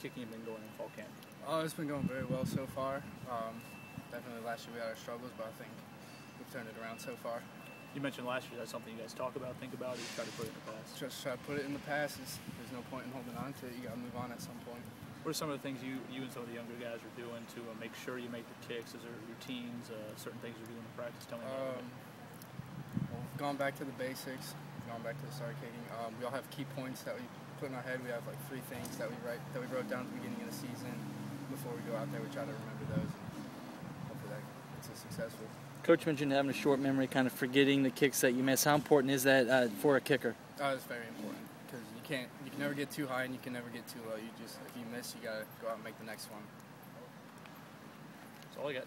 kicking been going in fall camp? Oh, it's been going very well so far. Um, definitely last year we had our struggles, but I think we've turned it around so far. You mentioned last year that's something you guys talk about, think about, or you try to put it in the past. Just try to put it in the past. It's, there's no point in holding on to it. You got to move on at some point. What are some of the things you, you and some of the younger guys are doing to uh, make sure you make the kicks? Is there routines, uh, certain things you're doing in practice? Tell me about Um, well, we've gone back to the basics. Gone back to the start kicking. Um, we all have key points that we in our head. We have like three things that we write that we wrote down at the beginning of the season. Before we go out there, we try to remember those, and hopefully that gets us successful. Coach mentioned having a short memory, kind of forgetting the kicks that you miss. How important is that uh, for a kicker? Oh, it's very important because you can't, you can never get too high and you can never get too low. You just, if you miss, you gotta go out and make the next one. That's all I got.